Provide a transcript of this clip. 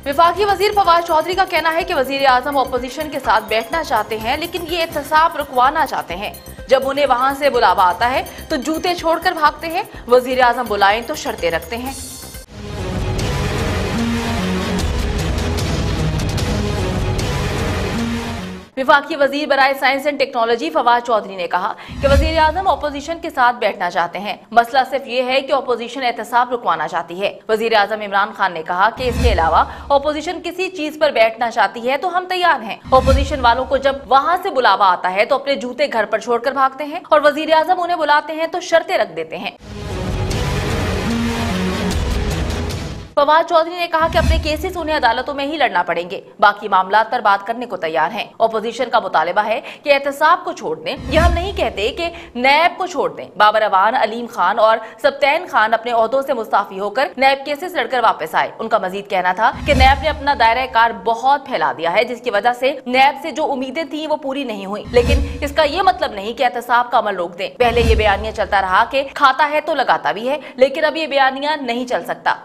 विफाकी वज़ीर फवाद चौधरी का कहना है कि वज़ीर आज़म अपोजिशन के साथ बैठना चाहते हैं, लेकिन ये एहतसाब रुकवाना चाहते हैं। जब उन्हें वहाँ से बुलावा आता है तो जूते छोड़कर भागते हैं। वज़ीर आज़म बुलाएँ तो शर्तें रखते हैं। विभागीय वज़ीर बराए science and technology Fawad Chaudhry ने कहा कि वज़ीर आज़म अपोजिशन के साथ बैठना चाहते हैं। मसला सिर्फ़ ये है कि अपोजिशन एहतसाब रुकवाना चाहती है। वज़ीर आज़म इमरान खान ने कहा कि इसके अलावा अपोजिशन किसी चीज़ पर बैठना चाहती है तो हम तैयार हैं। अपोजिशन वालों को जब वहाँ से बुलावा आता है तो अपने जूते घर पर छोड़कर भागते हैं और वज़ीर आज़म उन्हें बुलाते हैं तो शर्तें रख देते हैं। फवाद चौधरी ने कहा कि अपने केसेस उन्हें अदालतों में ही लड़ना पड़ेंगे। बाकी मामला पर बात करने को तैयार हैं। ऑपोजिशन का मुतालबा है कि एहतसाब को छोड़ दें। यह हम नहीं कहते कि नैब को छोड़ दें। बाबर अवान, अलीम खान और सप्तैन खान अपने अहदों से मुस्ताफी होकर नैब केसेस लड़कर वापस आए। उनका मजीद कहना था कि नैब ने अपना दायरा कार बहुत फैला दिया है, जिसकी वजह से नैब से जो उम्मीदें थी, वो पूरी नहीं हुई। लेकिन इसका ये मतलब नहीं कि एहतसाब का अमल रोक दें। पहले ये बयानिया चलता रहा कि खाता है तो लगाता भी है, लेकिन अब ये बयानिया नहीं चल सकता।